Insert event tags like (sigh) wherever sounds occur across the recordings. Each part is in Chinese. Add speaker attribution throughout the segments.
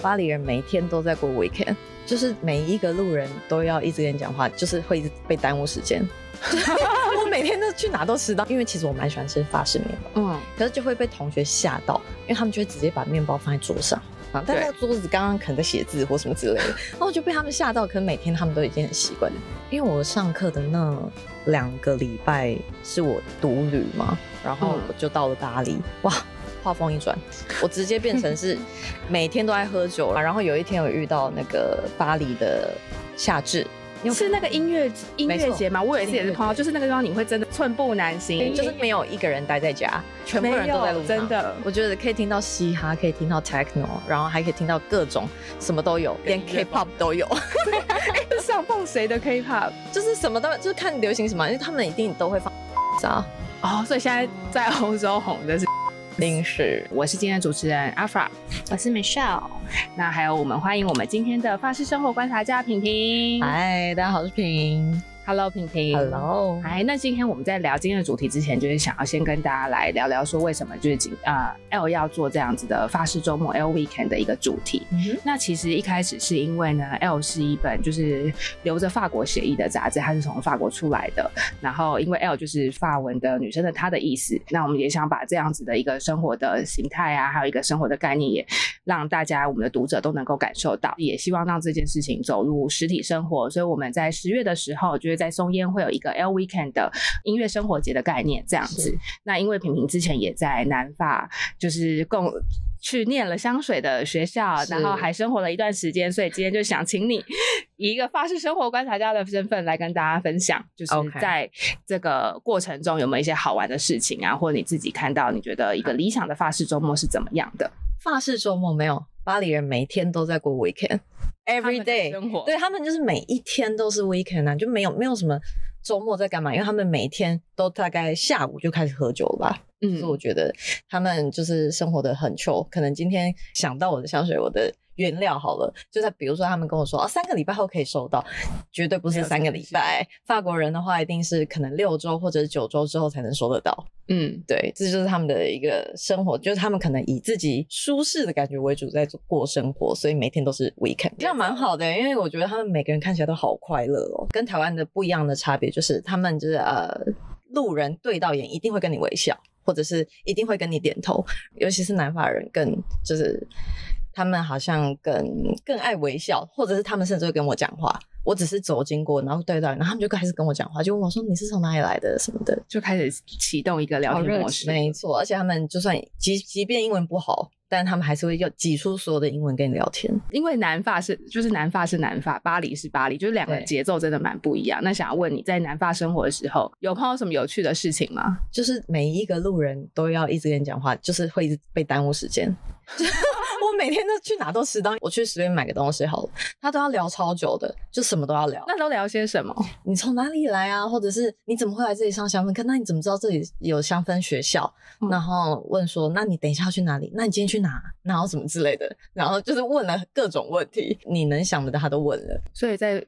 Speaker 1: 巴黎人每一天都在过 weekend，(laughs) 就是每一个路人都要一直跟你讲话，就是会一直被耽误时间。(laughs) 我每天都去哪都迟到，因为其实我蛮喜欢吃法式面包，
Speaker 2: 嗯，
Speaker 1: 可是就会被同学吓到，因为他们就会直接把面包放在桌上。啊，但那个桌子刚刚可能在写字或什么之类的，(laughs) 然后就被他们吓到。可能每天他们都已经很习惯了，因为我上课的那两个礼拜是我独旅嘛，然后我就到了巴黎，哇，话锋一转，我直接变成是每天都在喝酒了。然后有一天我遇到那个巴黎的夏至。
Speaker 2: 是那个音乐音乐节吗？我有一次也是碰到，就是那个地方你会真的寸步难行，
Speaker 1: 就是没有一个人待在家，全部人都在路上。
Speaker 2: 真的，
Speaker 1: 我觉得可以听到嘻哈，可以听到 techno，然后还可以听到各种什么都有，连 K-pop 都有。(laughs)
Speaker 2: 上放谁的 K-pop？
Speaker 1: 就是什么都，就是看流行什么，因为他们一定都会放。(laughs)
Speaker 2: 啊哦，所以现在在欧洲红的是。
Speaker 1: 零食，
Speaker 2: 我是今天的主持人阿 a
Speaker 3: 我是 Michelle，
Speaker 2: 那还有我们欢迎我们今天的发式生活观察家平平，
Speaker 1: 嗨，大家好，我是平。
Speaker 2: Hello，平平。
Speaker 1: Hello。
Speaker 2: 哎，那今天我们在聊今天的主题之前，就是想要先跟大家来聊聊，说为什么就是今啊 L 要做这样子的发式周末 L Weekend 的一个主题。那其实一开始是因为呢，L 是一本就是留着法国协议的杂志，它是从法国出来的。然后因为 L 就是法文的女生的她的意思，那我们也想把这样子的一个生活的形态啊，还有一个生活的概念，也让大家我们的读者都能够感受到，也希望让这件事情走入实体生活。所以我们在十月的时候，就是在松烟会有一个 L Weekend 的音乐生活节的概念，这样子。那因为平平之前也在南法，就是共去念了香水的学校，然后还生活了一段时间，所以今天就想请你以一个法式生活观察家的身份来跟大家分享，就是在这个过程中有没有一些好玩的事情啊，或者你自己看到你觉得一个理想的法式周末是怎么样的？
Speaker 1: 法式周末没有，巴黎人每天都在过 Weekend。Every day，生活对他们就是每一天都是 weekend 啊，就没有没有什么周末在干嘛，因为他们每一天都大概下午就开始喝酒了。嗯，所以我觉得他们就是生活的很 chill。可能今天想到我的香水，我的。原料好了，就在比如说他们跟我说哦，三个礼拜后可以收到，绝对不是三个礼拜。法国人的话，一定是可能六周或者是九周之后才能收得到。嗯，对，这就是他们的一个生活，就是他们可能以自己舒适的感觉为主在过生活，所以每天都是 weekend，这样蛮好的。因为我觉得他们每个人看起来都好快乐哦。跟台湾的不一样的差别就是，他们就是呃，路人对到眼一定会跟你微笑，或者是一定会跟你点头，尤其是南法人更就是。他们好像更更爱微笑，或者是他们甚至会跟我讲话。我只是走经过，然后对到，然后他们就开始跟我讲话，就问我说：“你是从哪里来的？什么的？”
Speaker 2: 就开始启动一个聊天模式。
Speaker 1: 没错，而且他们就算即即便英文不好，但他们还是会要挤出所有的英文跟你聊天。
Speaker 2: 因为南法是就是南法是南法，巴黎是巴黎，就是两个节奏真的蛮不一样。那想要问你在南法生活的时候，有碰到什么有趣的事情吗？
Speaker 1: 就是每一个路人都要一直跟你讲话，就是会一直被耽误时间。(laughs) 我每天都去哪都迟到，我去随便买个东西好了，他都要聊超久的，就什么都要聊。
Speaker 2: 那都聊些什么？(laughs)
Speaker 1: 你从哪里来啊？或者是你怎么会来这里上香氛课？那你怎么知道这里有香氛学校？然后问说，那你等一下要去哪里？那你今天去哪？然后什么之类的？然后就是问了各种问题，你能想得到他都问了。
Speaker 2: 所以在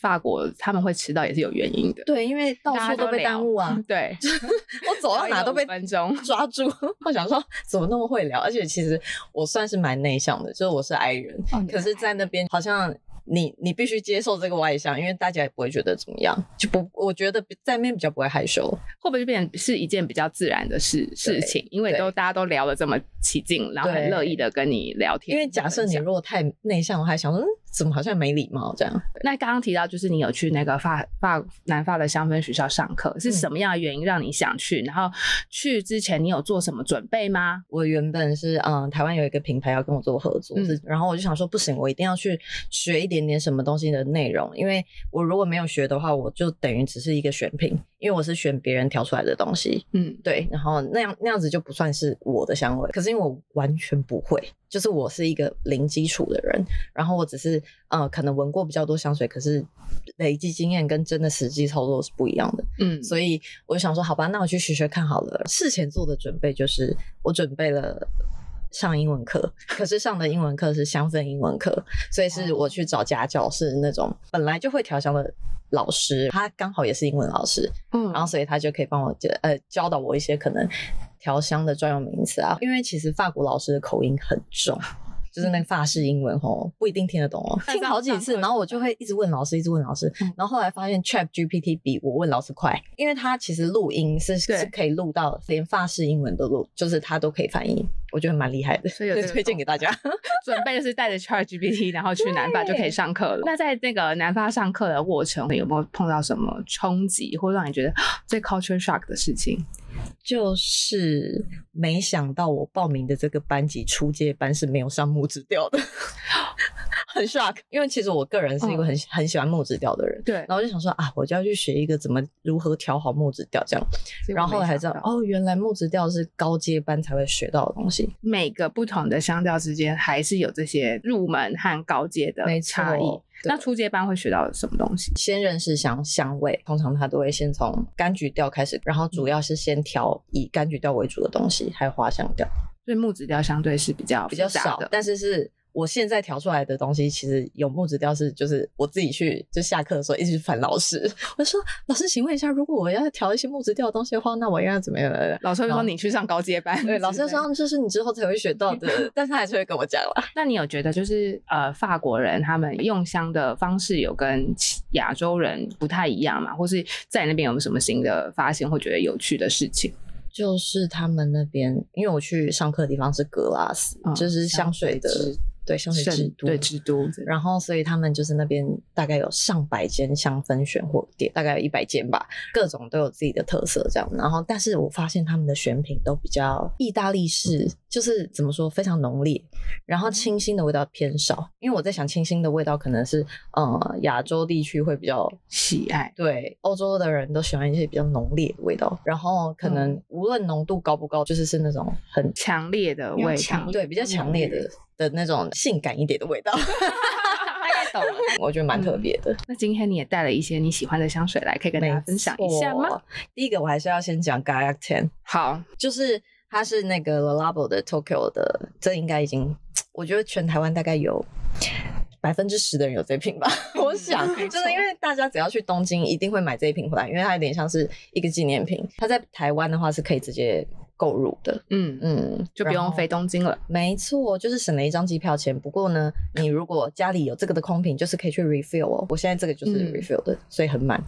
Speaker 2: 法国他们会迟到也是有原因的。
Speaker 1: 对，因为到处都被耽误啊。(laughs)
Speaker 2: 对，(laughs)
Speaker 1: 我走到哪都被
Speaker 2: 分钟 (laughs)
Speaker 1: 抓住。我想说，怎么那么会聊？而且其实我算是蛮。内向的，就是我是 I 人，可是，在那边好像你你必须接受这个外向，因为大家也不会觉得怎么样，就不我觉得在那边比较不会害羞，
Speaker 2: 会不会就变成是一件比较自然的事事情？因为都大家都聊得这么起劲，然后很乐意的跟你聊天。
Speaker 1: 因为假设你如果太内向，我还想说。怎么好像没礼貌这样？
Speaker 2: 那刚刚提到就是你有去那个法法南法的香氛学校上课，是什么样的原因让你想去？然后去之前你有做什么准备吗？
Speaker 1: 我原本是嗯，台湾有一个品牌要跟我做合作，然后我就想说不行，我一定要去学一点点什么东西的内容，因为我如果没有学的话，我就等于只是一个选品，因为我是选别人调出来的东西。嗯，对，然后那样那样子就不算是我的香味。可是因为我完全不会。就是我是一个零基础的人，然后我只是呃，可能闻过比较多香水，可是累积经验跟真的实际操作是不一样的。嗯，所以我就想说，好吧，那我去学学看好了。事前做的准备就是我准备了上英文课，可是上的英文课是香氛英文课，所以是我去找家教，是那种本来就会调香的老师，他刚好也是英文老师，嗯，然后所以他就可以帮我教呃教导我一些可能。调香的专用名词啊，因为其实法国老师的口音很重，(laughs) 就是那个法式英文吼，不一定听得懂哦，(laughs) 听好几次，然后我就会一直问老师，一直问老师，然后后来发现 Chat GPT 比我问老师快，因为它其实录音是是可以录到连法式英文都录，就是它都可以翻译，我觉得蛮厉害的，
Speaker 2: 所以 (laughs)
Speaker 1: 推荐给大家。
Speaker 2: 准备就是带着 Chat GPT，然后去南法就可以上课了。那在那个南法上课的过程，有没有碰到什么冲击，或让你觉得 (gasps) 最 culture shock 的事情？
Speaker 1: 就是没想到我报名的这个班级初阶班是没有上木质调的，(laughs) 很 shock。因为其实我个人是一个很很喜欢木质调的人，
Speaker 2: 对。
Speaker 1: 然后就想说啊，我就要去学一个怎么如何调好木质调这样。然后后来才知道，哦，原来木质调是高阶班才会学到的东西。
Speaker 2: 每个不同的香调之间还是有这些入门和高阶的差异。那初阶班会学到什么东西？
Speaker 1: 先认识香香味，通常他都会先从柑橘调开始，然后主要是先调以柑橘调为主的东西，还有花香调。
Speaker 2: 所以木质调相对是比较
Speaker 1: 比较少
Speaker 2: 的，
Speaker 1: 但是是。我现在调出来的东西，其实有木质调是，就是我自己去就下课的时候一直烦老师，我说老师，请问一下，如果我要调一些木质调的东西的话，那我应该怎么样？
Speaker 2: 老师会说你去上高阶班，
Speaker 1: 对，老师说这是你之后才会学到的，(laughs) 但他还是会跟我讲啦。
Speaker 2: 那你有觉得就是呃，法国人他们用香的方式有跟亚洲人不太一样嘛？或是在那边有没有什么新的发现或觉得有趣的事情？
Speaker 1: 就是他们那边，因为我去上课的地方是格拉斯，就是香水的。对香水之都，
Speaker 2: 对之都，
Speaker 1: 然后所以他们就是那边大概有上百间香氛选货店，大概有一百间吧，各种都有自己的特色这样。然后，但是我发现他们的选品都比较意大利式，就是怎么说非常浓烈，然后清新的味道偏少。因为我在想，清新的味道可能是呃亚洲地区会比较
Speaker 2: 喜爱，
Speaker 1: 对欧洲的人都喜欢一些比较浓烈的味道。然后可能无论浓度高不高，就是是那种很
Speaker 2: 强烈的味道，
Speaker 1: 对比较强烈的。的那种性感一点的味道，(laughs) (laughs)
Speaker 2: 大概懂了，(laughs)
Speaker 1: 我觉得蛮特别的。
Speaker 2: 那今天你也带了一些你喜欢的香水来，可以跟大家分享一下吗？
Speaker 1: 第一个我还是要先讲 Gaia Ten，
Speaker 2: 好，
Speaker 1: 就是它是那个 l a b o 的 Tokyo 的，这应该已经，我觉得全台湾大概有百分之十的人有这瓶吧。我想，真的因为大家只要去东京，一定会买这一瓶回来，因为它有点像是一个纪念品。它在台湾的话是可以直接。购入的，
Speaker 2: 嗯嗯，就不用飞东京了。
Speaker 1: 没错，就是省了一张机票钱。不过呢，你如果家里有这个的空瓶，就是可以去 refill 哦。我现在这个就是 refill 的，所以很满。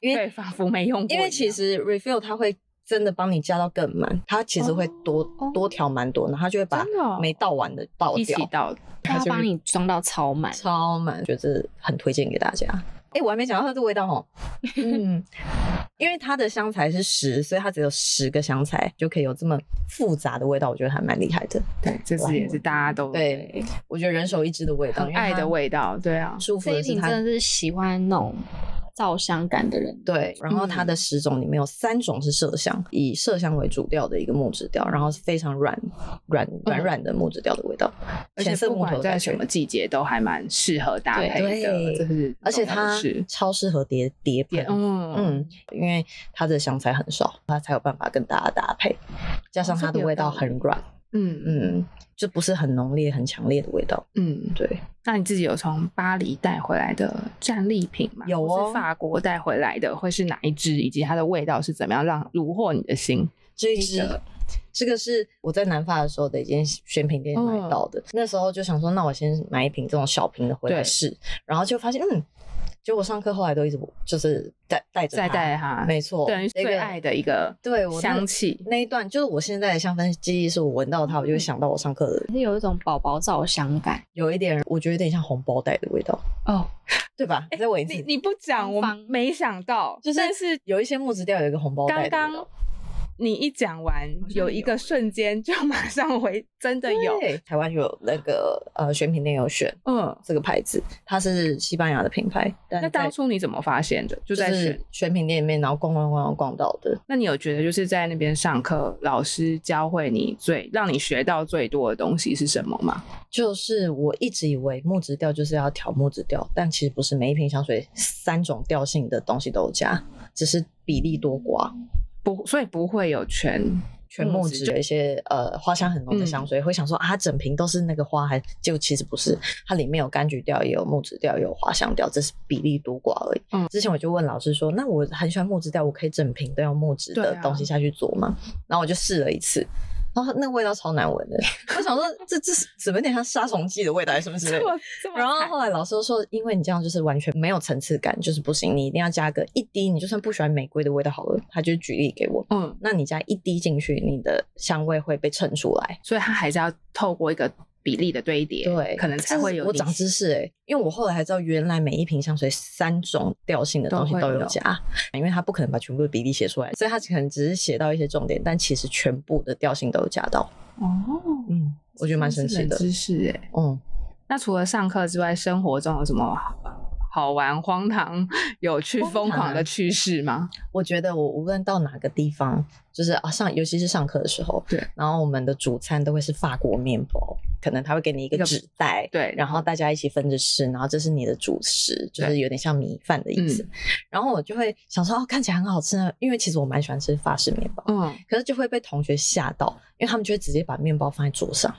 Speaker 2: 因为仿佛没用过。
Speaker 1: 因为其实 refill 它会真的帮你加到更满，它其实会多多调蛮多，然后它就会把没倒完的倒掉，一
Speaker 2: 起倒，
Speaker 3: 它帮你装到超满，
Speaker 1: 超满，觉得很推荐给大家。哎，我还没讲到它的味道哦。(laughs) 嗯，因为它的香材是十，所以它只有十个香材就可以有这么复杂的味道，我觉得还蛮厉害的。
Speaker 2: 对，这次也是大家都
Speaker 1: 对，我觉得人手一支的味道，
Speaker 2: 爱的味道，对啊，
Speaker 1: 舒服。这
Speaker 3: 一瓶真的是喜欢那种。皂香感的人，
Speaker 1: 对，然后它的十种里面有三种是麝香，以麝香为主调的一个木质调，然后是非常软软软软的木质调的味道，
Speaker 2: 而且不管在什么季节都还蛮适合搭配的，这是
Speaker 1: 而且它超适合叠叠变，嗯。嗯，因为它的香材很少，它才有办法跟大家搭配，加上它的味道很软，嗯嗯。就不是很浓烈、很强烈的味道。嗯，对。
Speaker 2: 那你自己有从巴黎带回来的战利品吗？
Speaker 1: 有哦。
Speaker 2: 法国带回来的会是哪一支？以及它的味道是怎么样让虏获你的心？
Speaker 1: 这一支，这个是我在南法的时候的一间选品店买到的。那时候就想说，那我先买一瓶这种小瓶的回来试，然后就发现，嗯。就我上课后来都一直就是带带着，
Speaker 2: 再带哈，
Speaker 1: 没错，
Speaker 2: 等于最爱的一个
Speaker 1: 对
Speaker 2: 香气
Speaker 1: 那一段，就是我现在的香氛记忆，是我闻到它，我就会想到我上课的，
Speaker 3: 是有一种宝宝皂香感，
Speaker 1: 有一点，我觉得有点像红包袋的味道哦，对吧？再闻一次，
Speaker 2: 你你不讲，我没想到，
Speaker 1: 就是有一些木质调有一个红包袋
Speaker 2: 刚刚你一讲完，有一个瞬间就马上回，真的有。
Speaker 1: 台湾有那个呃选品店有选，嗯，这个牌子它是西班牙的品牌。
Speaker 2: 那当初你怎么发现的？就在选
Speaker 1: 选品店里面，然后逛逛逛逛到的。
Speaker 2: 那你有觉得就是在那边上课，老师教会你最让你学到最多的东西是什么吗？
Speaker 1: 就是我一直以为木质调就是要调木质调，但其实不是，每一瓶香水三种调性的东西都有加，只是比例多寡。
Speaker 2: 不，所以不会有全
Speaker 1: 全木质，有一些呃花香很浓的香水，会想说啊，整瓶都是那个花，还就其实不是，它里面有柑橘调，也有木质调，也有花香调，只是比例多寡而已。嗯，之前我就问老师说，那我很喜欢木质调，我可以整瓶都用木质的东西下去做吗？然后我就试了一次，然后那个味道超难闻的。我想说，这这是怎么有点像杀虫剂的味道，还是什么之类的？然后后来老师说，因为你这样就是完全没有层次感，就是不行，你一定要加个一滴。你就算不喜欢玫瑰的味道好了，他就举例给我，嗯，那你加一滴进去，你的香味会被衬出来。
Speaker 2: 所以它还是要透过一个。比例的堆叠，
Speaker 1: 对，
Speaker 2: 可能才会有。
Speaker 1: 我长知识哎，因为我后来才知道，原来每一瓶香水三种调性的东西都有加，因为他不可能把全部的比例写出来，所以他可能只是写到一些重点，但其实全部的调性都有加到。哦，嗯，我觉得蛮神奇的
Speaker 2: 知识哎。嗯，那除了上课之外，生活中有什么？好玩、荒唐、有趣、疯狂的趣事吗？
Speaker 1: 我觉得我无论到哪个地方，就是啊上，尤其是上课的时候，
Speaker 2: 对，
Speaker 1: 然后我们的主餐都会是法国面包，可能他会给你一个纸袋，
Speaker 2: 对，
Speaker 1: 然后大家一起分着吃，然后这是你的主食，就是有点像米饭的意思。然后我就会想说，哦，看起来很好吃呢，因为其实我蛮喜欢吃法式面包，嗯，可是就会被同学吓到，因为他们就会直接把面包放在桌上。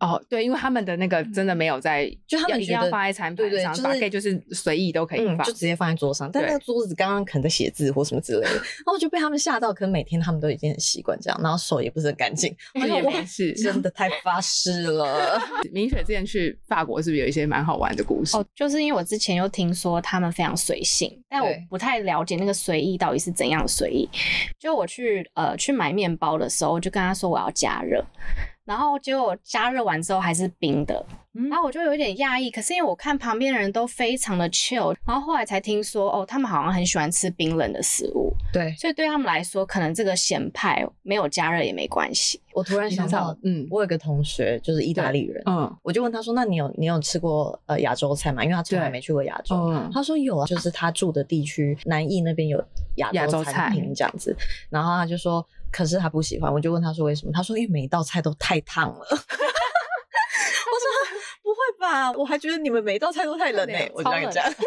Speaker 2: 哦，对，因为他们的那个真的没有在，
Speaker 1: 就他们
Speaker 2: 一定要放在餐盘上，大概就是随意都可以放，
Speaker 1: 就直接放在桌上。但那个桌子刚刚可能在写字或什么之类的，(laughs) 然后就被他们吓到。可能每天他们都已经很习惯这样，然后手也不是很干净，(laughs)
Speaker 2: 也没事，
Speaker 1: 真的太发湿了。(laughs)
Speaker 2: 明雪之前去法国是不是有一些蛮好玩的故事？哦，
Speaker 3: 就是因为我之前又听说他们非常随性，但我不太了解那个随意到底是怎样随意。就我去呃去买面包的时候，我就跟他说我要加热。然后结果加热完之后还是冰的，然后我就有点讶异。可是因为我看旁边的人都非常的 chill，然后后来才听说哦，他们好像很喜欢吃冰冷的食物。
Speaker 1: 对，
Speaker 3: 所以对他们来说，可能这个咸派没有加热也没关系。
Speaker 1: 我突然想到，嗯，我有个同学就是意大利人，嗯，我就问他说：“那你有你有吃过呃亚洲菜吗？”因为他从来没去过亚洲。嗯他说有啊，就是他住的地区南意那边有亚洲餐厅这样子。然后他就说。可是他不喜欢，我就问他说为什么？他说因为每一道菜都太烫了。(laughs) 我说 (laughs) 不会吧，我还觉得你们每一道菜都太冷哎，我这样讲。(laughs) 对
Speaker 2: 呀，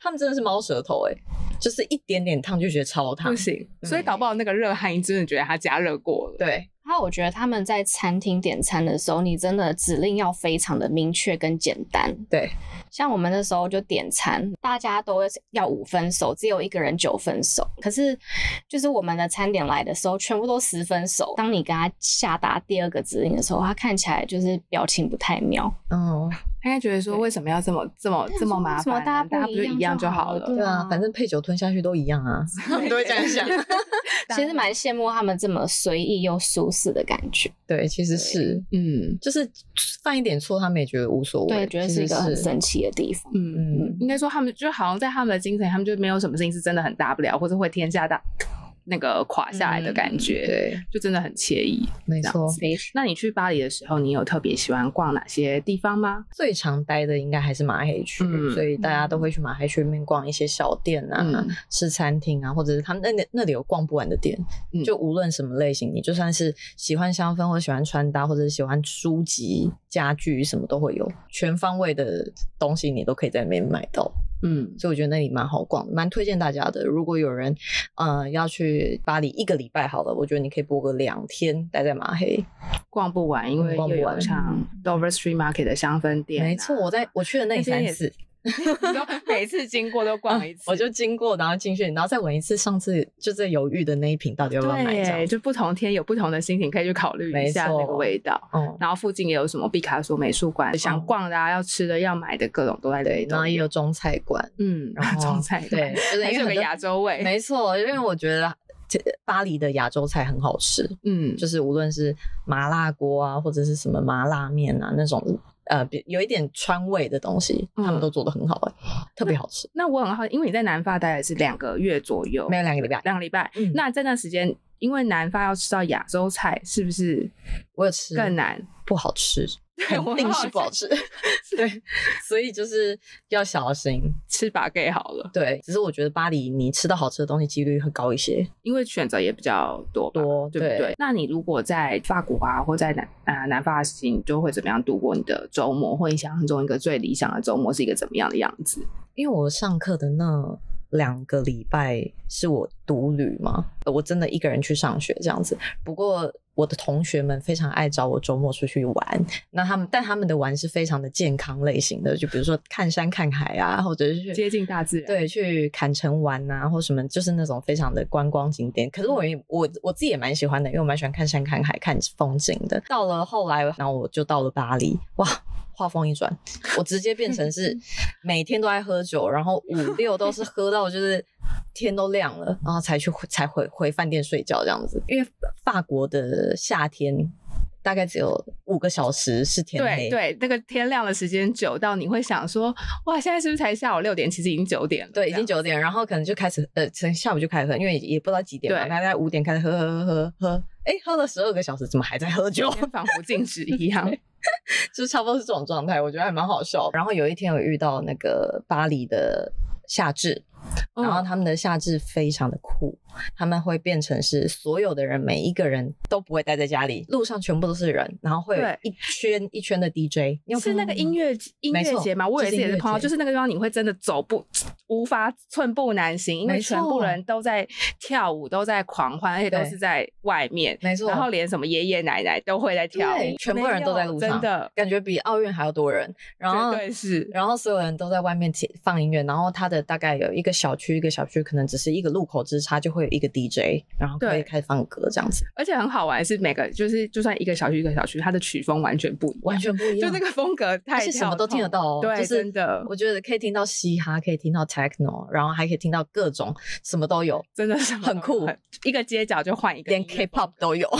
Speaker 1: 他们真的是猫舌头哎，就是一点点烫就觉得超烫，
Speaker 2: 不行。所以搞不好那个热汗，真的觉得它加热过了。
Speaker 1: 对。
Speaker 3: 然后我觉得他们在餐厅点餐的时候，你真的指令要非常的明确跟简单。
Speaker 1: 对，
Speaker 3: 像我们那时候就点餐，大家都要五分熟，只有一个人九分熟。可是就是我们的餐点来的时候，全部都十分熟。当你跟他下达第二个指令的时候，他看起来就是表情不太妙。
Speaker 2: 嗯。应该觉得说为什么要这么这么这么麻烦？大家不就一样就好了？
Speaker 1: 对啊，反正配酒吞下去都一样啊，(laughs) 他们都会这样想。(laughs)
Speaker 3: 其实蛮羡慕他们这么随意又舒适的感觉。
Speaker 1: 对，其实是，嗯，就是犯一点错，他们也觉得无所谓。
Speaker 3: 对，觉得是一个很神奇的地方。
Speaker 2: 嗯嗯，应该说他们就好像在他们的精神，他们就没有什么事情是真的很大不了，或者会天下大。那个垮下来的感觉，
Speaker 1: 对，
Speaker 2: 就真的很惬意。
Speaker 1: 没错。
Speaker 2: 那你去巴黎的时候，你有特别喜欢逛哪些地方吗？
Speaker 1: 最常待的应该还是马黑区，所以大家都会去马黑区里面逛一些小店啊，吃餐厅啊，或者是他们那那那里有逛不完的店。就无论什么类型，你就算是喜欢香氛，或者喜欢穿搭，或者是喜欢书籍、家具，什么都会有，全方位的东西你都可以在里面买到。嗯，所以我觉得那里蛮好逛，蛮推荐大家的。如果有人，呃，要去巴黎一个礼拜好了，我觉得你可以播个两天待在马黑，
Speaker 2: 逛不完，因为又有像 Dover Street Market 的香氛店。
Speaker 1: 没错，我在我去的那三次。(laughs)
Speaker 2: 每次经过都逛一次，
Speaker 1: 我就经过，然后进去，然后再闻一次。上次就在犹豫的那一瓶，到底要不要买？
Speaker 2: 就不同天有不同的心情，可以去考虑一下那个味道。然后附近也有什么毕卡索美术馆，想逛的、要吃的、要买的各种都在这里。
Speaker 1: 然后也有中菜馆，
Speaker 2: 嗯，然后 (laughs) 中菜对，就是有个亚洲味。
Speaker 1: 没错，因为我觉得巴黎的亚洲菜很好吃，嗯，就是无论是麻辣锅啊，或者是什么麻辣面啊那种。呃，有一点川味的东西，他们都做的很好哎，(laughs) 特别好吃。
Speaker 2: 那我很好，因为你在南发待的是两个月左右，
Speaker 1: 没有两个礼拜，
Speaker 2: 两个礼拜。那这段时间，因为南发要吃到亚洲菜，是不是
Speaker 1: 我有吃
Speaker 2: 更难，
Speaker 1: 不好吃？(laughs) 肯定是不好吃，(laughs) 对，所以就是要小心
Speaker 2: 吃把给好了。
Speaker 1: 对，只是我觉得巴黎你吃到好吃的东西几率会高一些，
Speaker 2: 因为选择也比较多，
Speaker 1: 多
Speaker 2: 对不对？那你如果在法国啊，或在南啊南法行，就会怎么样度过你的周末？或你想象中一个最理想的周末是一个怎么样的样子？
Speaker 1: 因为我上课的那两个礼拜是我独旅嘛，我真的一个人去上学这样子。不过。我的同学们非常爱找我周末出去玩，那他们但他们的玩是非常的健康类型的，就比如说看山看海啊，或者是去
Speaker 2: 接近大自然，
Speaker 1: 对，去坎城玩啊，或什么，就是那种非常的观光景点。可是我也我我自己也蛮喜欢的，因为我蛮喜欢看山看海看风景的。到了后来，然后我就到了巴黎，哇！话锋一转，我直接变成是 (laughs) 每天都在喝酒，然后五 (laughs) 六都是喝到就是天都亮了，然后才去才回回饭店睡觉这样子。因为法国的夏天大概只有五个小时是天
Speaker 2: 黑，对对，那个天亮的时间久到你会想说，哇，现在是不是才下午六点？其实已经九点了，
Speaker 1: 对，已经九点，然后可能就开始呃，从下午就开始喝，因为也不知道几点嘛，大概五点开始喝喝喝喝喝，哎，喝了十二个小时，怎么还在喝酒？
Speaker 2: 仿佛静止一样。(laughs) (laughs)
Speaker 1: 就差不多是这种状态，我觉得还蛮好笑。然后有一天我遇到那个巴黎的夏至。然后他们的夏至非常的酷，他们会变成是所有的人，每一个人都不会待在家里，路上全部都是人，然后会有一圈一圈的 DJ，
Speaker 2: 是那个音乐音乐节吗？我也是也是朋友，就是那个地方你会真的走步无法寸步难行，因为全部人都在跳舞，都在狂欢，而且都是在外面，
Speaker 1: 没错。
Speaker 2: 然后连什么爷爷奶奶都会在跳舞，
Speaker 1: 全部人都在路上，
Speaker 2: 真的
Speaker 1: 感觉比奥运还要多人。然后
Speaker 2: 对是，
Speaker 1: 然后所有人都在外面放音乐，然后他的大概有一个小区。一个小区可能只是一个路口之差，就会有一个 DJ，然后可以开始放歌这样子。
Speaker 2: 而且很好玩是每个就是就算一个小区一个小区，它的曲风完全不一样，
Speaker 1: 完全不一 (laughs)
Speaker 2: 样，就那个风格太
Speaker 1: 什么都听得到哦。
Speaker 2: 对，
Speaker 1: 真
Speaker 2: 的，
Speaker 1: 我觉得可以听到嘻哈，可以听到 techno，然后还可以听到各种什么都有，(laughs)
Speaker 2: 真的是
Speaker 1: 很酷。
Speaker 2: 一个街角就换一个，
Speaker 1: 连 K-pop 都有。(laughs)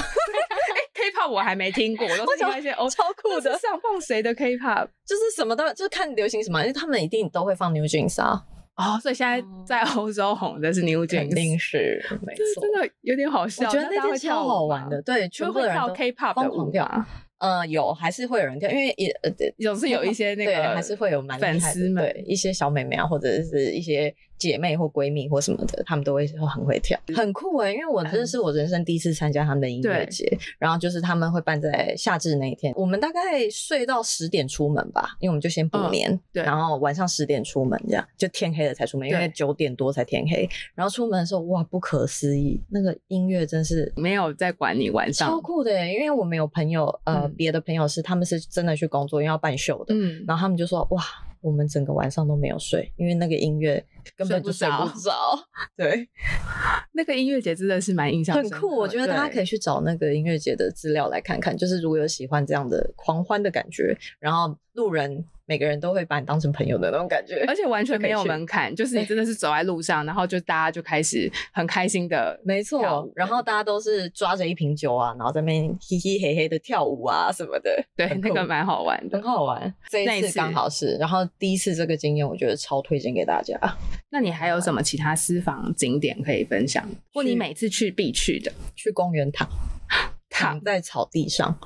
Speaker 2: K-pop 我还没听过，我都是听那些哦
Speaker 1: 超酷的。
Speaker 2: 上放谁的 K-pop？
Speaker 1: 就是什么都就是看流行什么，因为他们一定都会放 New Jeans 啊。
Speaker 2: 哦，所以现在在欧洲红的是 New Jeans，
Speaker 1: 肯定是没错，
Speaker 2: 真的有点好笑。
Speaker 1: 我觉得那天超好玩的，对，全部人
Speaker 2: 跳 K-pop
Speaker 1: 疯狂跳。呃，有还是会有人跳，因为也呃，
Speaker 2: 总是有一些那 (laughs) 个
Speaker 1: 还是会有蛮
Speaker 2: 粉丝们，
Speaker 1: 一些小妹妹啊，或者是一些姐妹或闺蜜或什么的，她们都会很会跳，很酷哎！因为我真的是我人生第一次参加他们的音乐节，然后就是他们会办在夏至那一天，我们大概睡到十点出门吧，因为我们就先补眠，
Speaker 2: 对，
Speaker 1: 然后晚上十点出门，这样就天黑了才出门，因为九点多才天黑，然后出门的时候哇，不可思议，那个音乐真是
Speaker 2: 没有在管你晚上，
Speaker 1: 超酷的，因为我们有朋友，呃，别的朋友是。他们是真的去工作，因为要办秀的。嗯，然后他们就说：“哇，我们整个晚上都没有睡，因为那个音乐根本就睡不着。”对，
Speaker 2: 那个音乐节真的是蛮印象
Speaker 1: 很酷。我觉得大家可以去找那个音乐节的资料来看看，就是如果有喜欢这样的狂欢的感觉，然后路人。每个人都会把你当成朋友的那种感觉，
Speaker 2: 而且完全没有门槛，就是你真的是走在路上，然后就大家就开始很开心的，
Speaker 1: 没错。然后大家都是抓着一瓶酒啊，然后在那边嘿嘿嘿嘿的跳舞啊什么的，
Speaker 2: 对，那个蛮好玩的，
Speaker 1: 很好玩。这一次刚好是，然后第一次这个经验，我觉得超推荐给大家。
Speaker 2: 那你还有什么其他私房景点可以分享？或你每次去必去的？
Speaker 1: 去公园躺，(laughs) 躺在草地上，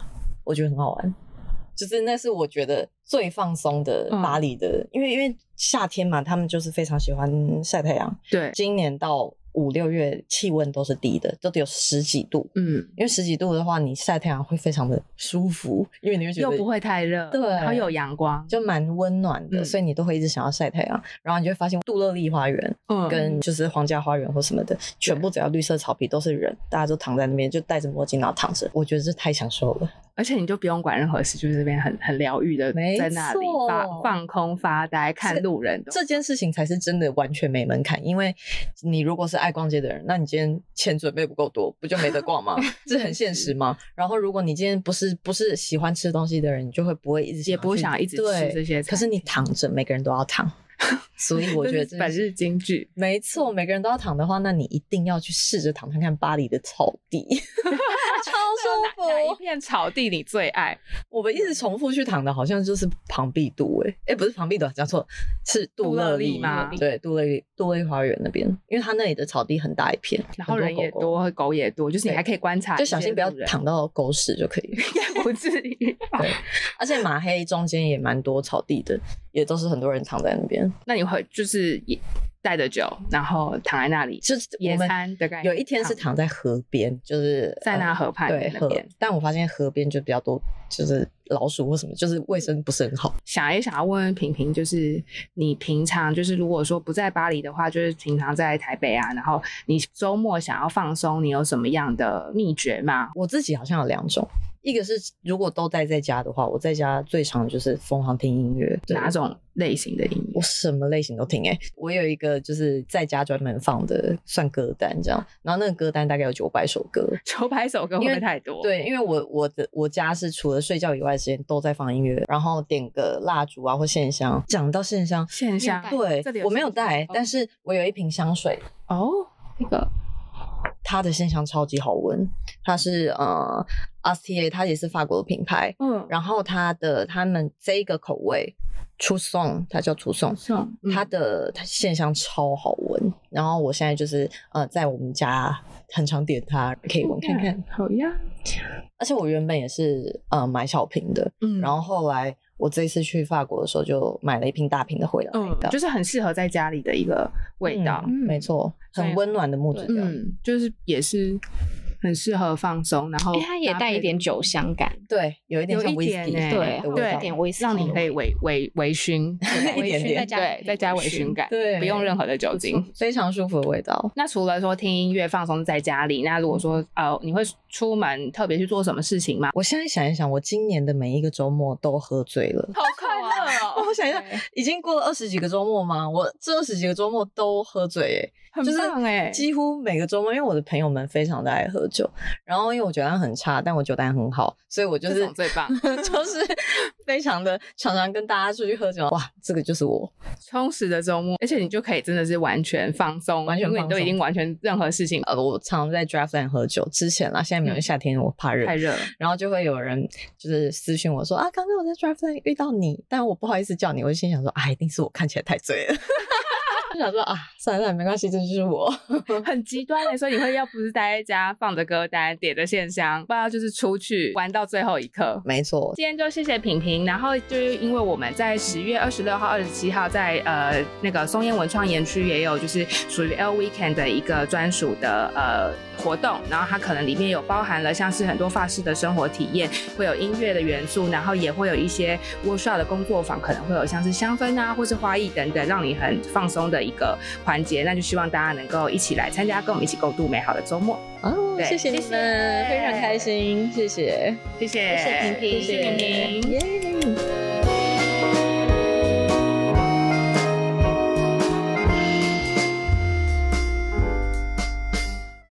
Speaker 1: 我觉得很好玩。就是那是我觉得最放松的巴黎的，因为因为夏天嘛，他们就是非常喜欢晒太阳。
Speaker 2: 对，
Speaker 1: 今年到。五六月气温都是低的，都得有十几度。嗯，因为十几度的话，你晒太阳会非常的舒服，因为你会觉得
Speaker 2: 又不会太热，
Speaker 1: 对，
Speaker 2: 然后有阳光，
Speaker 1: 就蛮温暖的，所以你都会一直想要晒太阳。然后你就会发现杜乐丽花园，嗯，跟就是皇家花园或什么的，全部只要绿色草皮都是人，大家都躺在那边，就戴着墨镜然后躺着，我觉得这太享受了。
Speaker 2: 而且你就不用管任何事，就是这边很很疗愈的，在那里发放空发呆看路人。
Speaker 1: 这件事情才是真的完全没门槛，因为你如果是爱逛街的人，那你今天钱准备不够多，不就没得逛吗？(laughs) 这很现实吗？然后如果你今天不是不是喜欢吃东西的人，你就会不会一直
Speaker 2: 也不会想一直吃这些。
Speaker 1: 可是你躺着，每个人都要躺。(laughs) 所以我觉得
Speaker 2: 本日京剧
Speaker 1: 没错，每个人都要躺的话，那你一定要去试着躺看看巴黎的草地，(laughs) 超舒服。
Speaker 2: 哪一片草地你最爱？
Speaker 1: 我们一直重复去躺的，好像就是庞毕度，哎哎，不是庞毕度，讲错，是杜乐丽吗？对，杜乐丽杜乐丽花园那边，因为它那里的草地很大一片，
Speaker 2: 然后人也多，狗也多，就是你还可以观察，
Speaker 1: 就小心不要躺到狗屎就可以，(laughs)
Speaker 2: 不至于。
Speaker 1: 对，而且马黑中间也蛮多草地的。也都是很多人躺在那边，
Speaker 2: 那你会就是也带着酒，然后躺在那里，
Speaker 1: 就是
Speaker 2: 野餐大概
Speaker 1: 有一天是躺在河边，就是
Speaker 2: 在那河畔对，河边，
Speaker 1: 但我发现河边就比较多，就是老鼠或什么，就是卫生不是很好。
Speaker 2: 想也想要问问平平，就是你平常就是如果说不在巴黎的话，就是平常在台北啊，然后你周末想要放松，你有什么样的秘诀吗？
Speaker 1: 我自己好像有两种。一个是如果都待在家的话，我在家最常就是疯狂听音乐，
Speaker 2: 哪种类型的音乐？
Speaker 1: 我什么类型都听哎。我有一个就是在家专门放的算歌单这样，然后那个歌单大概有九百首歌，(laughs)
Speaker 2: 九百首歌会不会太多？
Speaker 1: 对，因为我我的我家是除了睡觉以外的时间都在放音乐，然后点个蜡烛啊或线香。讲到线香，
Speaker 2: 线香
Speaker 1: 对，我没有带，但是我有一瓶香水
Speaker 2: 哦，那个。
Speaker 1: 它的线香超级好闻，它是呃 S T A，它也是法国的品牌，嗯，然后它的他们这个口味出送，它叫出送，它的它线香超好闻，然后我现在就是呃在我们家很常点它，可以闻看看，
Speaker 2: 好呀，
Speaker 1: 而且我原本也是呃买小瓶的，嗯，然后后来。我这一次去法国的时候，就买了一瓶大瓶的回来，嗯，
Speaker 2: 就是很适合在家里的一个味道，
Speaker 1: 没错，很温暖的木质调，嗯，
Speaker 2: 就是也是很适合放松，然后
Speaker 3: 它也带一点酒香感，
Speaker 1: 对，有一点像威士忌，
Speaker 3: 对，对，一点威士忌，
Speaker 2: 让你可以微微微醺，
Speaker 1: 一点点，
Speaker 2: 对，再加微醺感，
Speaker 1: 对，
Speaker 2: 不用任何的酒精，
Speaker 1: 非常舒服的味道。
Speaker 2: 那除了说听音乐放松在家里，那如果说呃，你会出门特别去做什么事情吗？
Speaker 1: 我现在想一想，我今年的每一个周末都喝醉了，
Speaker 2: 好
Speaker 1: 我想一下，已经过了二十几个周末吗？我这二十几个周末都喝醉，
Speaker 2: 哎，就是哎，
Speaker 1: 几乎每个周末，因为我的朋友们非常的爱喝酒，然后因为我酒量很差，但我酒单很好，所以我就是
Speaker 2: 最棒，(laughs)
Speaker 1: 就是非常的常常跟大家出去喝酒。哇，这个就是我。
Speaker 2: 充实的周末，而且你就可以真的是完全放松，
Speaker 1: 完全
Speaker 2: 因为你都已经完全任何事情。
Speaker 1: 呃，我常常在 Draftland 喝酒之前啦，现在没有夏天，我怕热，
Speaker 2: 太热了，
Speaker 1: 然后就会有人就是私信我说啊，刚刚我在 Draftland 遇到你，但我不好意思叫你，我就心想说啊，一定是我看起来太醉了。(laughs) 就想说啊，算了算了，没关系，这就是我 (laughs)
Speaker 2: 很极端的，所以你会要不是待在家放着歌单，点着线香，不然就是出去玩到最后一刻。
Speaker 1: 没错，
Speaker 2: 今天就谢谢平平，然后就是因为我们在十月二十六号、二十七号在呃那个松烟文创园区也有就是属于 L Weekend 的一个专属的呃活动，然后它可能里面有包含了像是很多发式的生活体验，会有音乐的元素，然后也会有一些 workshop 的工作坊，可能会有像是香氛啊或是花艺等等，让你很放松的。一个环节，那就希望大家能够一起来参加，跟我们一起共度美好的周末。
Speaker 1: 哦，谢谢你们，非常开心，谢谢，
Speaker 2: 谢谢，
Speaker 3: 谢谢平平，谢谢平平，耶。